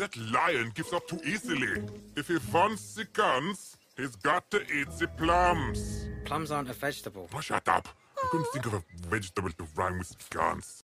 That lion gives up too easily. If he wants the guns, he's got to eat the plums. Plums aren't a vegetable. Oh, shut up. I couldn't think of a vegetable to rhyme with guns.